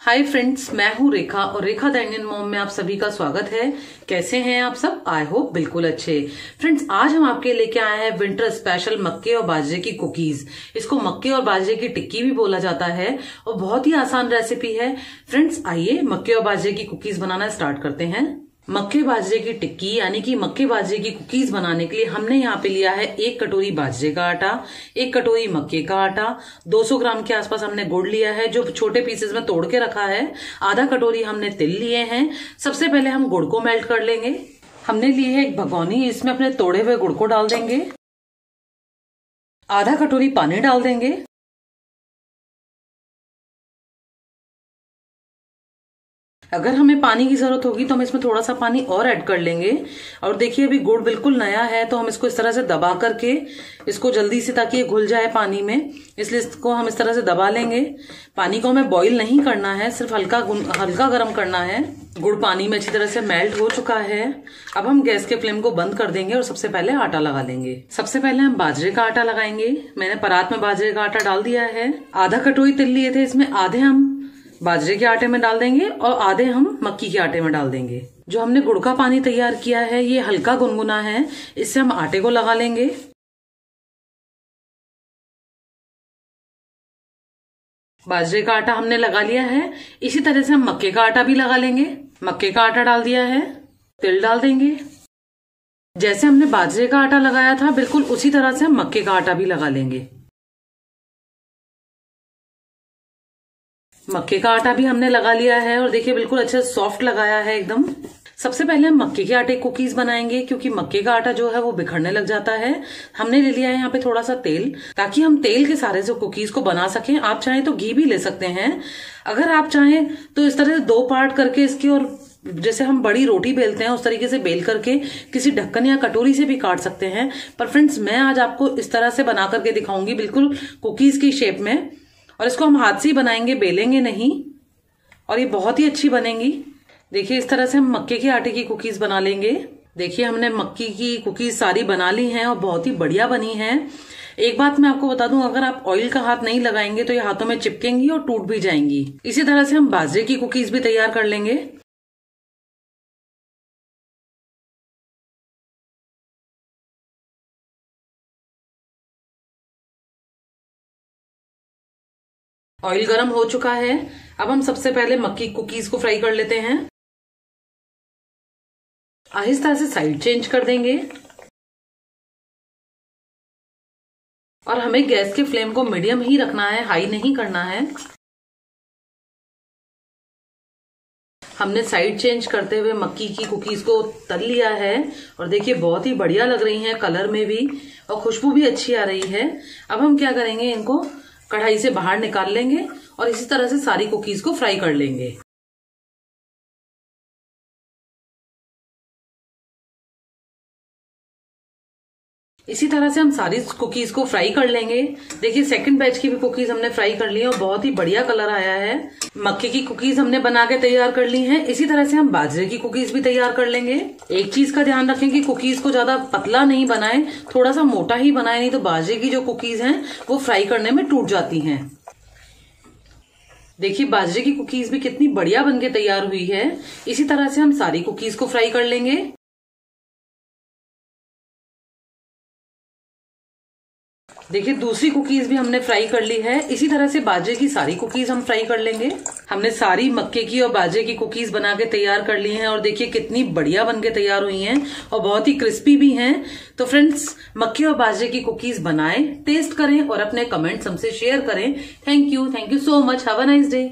Hi friends मैं हूँ रेखा और रेखा द इंडियन मॉम में आप सभी का स्वागत है। कैसे हैं आप सब? आई होप बिल्कुल अच्छे। फ्रेंड्स आज हम आपके लेके आए हैं विंटर स्पेशल मक्के और बाजरे की कुकीज इसको मक्के और बाजरे की टिक्की भी बोला जाता है और बहुत ही आसान रेसिपी है। फ्रेंड्स आइए मक्के और बाजरे की कुकीज बनाना स्टार्ट करते हैं। मक्के बाजरे की टिक्की, यानी कि मक्के बाजरे की कुकीज बनाने के लिए हमने यहाँ पे लिया है एक कटोरी बाजरे का आटा, एक कटोरी मक्के का आटा 200 ग्राम के आसपास हमने गुड़ लिया है, जो छोटे पीसेस में तोड़ के रखा है। आधा कटोरी हमने तिल लिए हैं। सबसे पहले हम गुड़ को मेल्ट कर लेंगे। हमने लिए है एक भगोनी, इसमें अपने तोड़े हुए गुड़ को डाल देंगे। आधा कटोरी पानी डाल देंगे। अगर हमें पानी की ज़रूरत होगी तो हम इसमें थोड़ा सा पानी और ऐड कर लेंगे। और देखिए, अभी गुड़ बिल्कुल नया है तो हम इसको इस तरह से दबा करके, इसको जल्दी से ताकि ये घुल जाए पानी में, इसलिए इसको हम इस तरह से दबा लेंगे। पानी को हमें बॉईल नहीं करना है, सिर्फ़ हल्का हल्का गर्म करना है। गुड़ पानी में अच्छी तरह से मेल्ट हो चुका है। अब हम गैस के फ्लेम को बंद कर देंगे और सबसे पहले आटा लगा लेंगे। सबसे पहले हम बाजरे का आटा लगाएँगे। मैंने परात में बाजरे का आटा डाल दिया है। आधा कटोरी तिल लिए थे, इसमें आधे हम बाजरे के आटे में डाल देंगे और आधे हम मक्की के आटे में डाल देंगे। जो हमने गुड़ का पानी तैयार किया है, ये हल्का गुनगुना है। इससे हम आटे को लगा लेंगे। बाजरे का आटा हमने लगा लिया है। इसी तरह से हम मक्के का आटा भी लगा लेंगे। मक्के का आटा डाल दिया है। तिल डाल देंगे। जैसे हमने बाजरे का आटा लगाया था, बिल्कुल उसी तरह से हम मक्के का आटा भी लगा लेंगे। मक्के का आटा भी हमने लगा लिया है और देखिए बिल्कुल अच्छा सॉफ्ट लगाया है एकदम। सबसे पहले हम मक्के के आटे कुकीज बनाएँगे क्योंकि मक्के का आटा जो है वो बिखरने लग जाता है। हमने ले लिया है यहाँ पे थोड़ा सा तेल ताकि हम तेल के सारे से कुकीज को बना सकें। आप चाहें तो घी भी ले सकते हैं। अगर आप चाहें तो इस तरह से दो पार्ट करके इसके और जैसे हम बड़ी रोटी बेलते हैं उस तरीके से बेल करके किसी ढक्कन या कटोरी से भी काट सकते हैं। पर फ्रेंड्स मैं आज आपको इस तरह से बना करके दिखाऊँगी बिल्कुल कुकीज की शेप में। और इसको हम हाथ से ही बनाएँगे, बेलेंगे नहीं। और ये बहुत ही अच्छी बनेंगी। देखिए, इस तरह से हम मक्के के आटे की कुकीज बना लेंगे। देखिए, हमने मक्की की कुकीज सारी बना ली हैं और बहुत ही बढ़िया बनी हैं। एक बात मैं आपको बता दूँ, अगर आप ऑयल का हाथ नहीं लगाएँगे तो ये हाथों में चिपकेंगी और टूट भी जाएँगी। इसी तरह से हम बाजरे की कुकीज भी तैयार कर लेंगे। ऑयल गर्म हो चुका है। अब हम सबसे पहले मक्की कुकीज को फ्राई कर लेते हैं। आहिस्ता से साइड चेंज कर देंगे। और हमें गैस के फ्लेम को मीडियम ही रखना है, हाई नहीं करना है। हमने साइड चेंज करते हुए मक्की की कुकीज को तल लिया है। और देखिए, बहुत ही बढ़िया लग रही हैं कलर में भी। और खुशबू भी अच्छी आ रही है। अब हम क्या करेंगे इनको कढ़ाई से बाहर निकाल लेंगे और इसी तरह से सारी कुकीज को फ्राई कर लेंगे। इसी तरह से हम सारी कुकीज को फ्राई कर लेंगे। देखिए सेकंड बैच की भी कुकीज हमने फ्राई कर ली है और बहुत ही बढ़िया कलर आया है। मक्के की कुकीज हमने बना के तैयार कर ली हैं। इसी तरह से हम बाजरे की कुकीज भी तैयार कर लेंगे। एक चीज़ का ध्यान रखें कि कुकीज को ज़्यादा पतला नहीं बनाए थोड़ा सा मोटा ही बनाए, नहीं तो बाजरे की जो कुकीज हैं, वो फ्राई करने में टूट जाती हैं। देखिए, बाजरे की कुकीज भी कितनी बढ़िया बनके तैयार हुई है। इसी तरह से हम सारी कुकीज को फ्राई कर लेंगे। देखिए, दूसरी कुकीज भी हमने फ्राई कर ली है। इसी तरह से बाजरे की सारी कुकीज हम फ्राई कर लेंगे। हमने सारी मक्के की और बाजरे की कुकीज बना के तैयार कर ली हैं और देखिए, कितनी बढ़िया बन के तैयार हुई हैं और बहुत ही क्रिस्पी भी हैं। तो फ्रेंड्स मक्के और बाजरे की कुकीज बनाएँ टेस्ट करें और अपने कमेंट्स हमसे शेयर करें। Thank you thank you so much have a nice day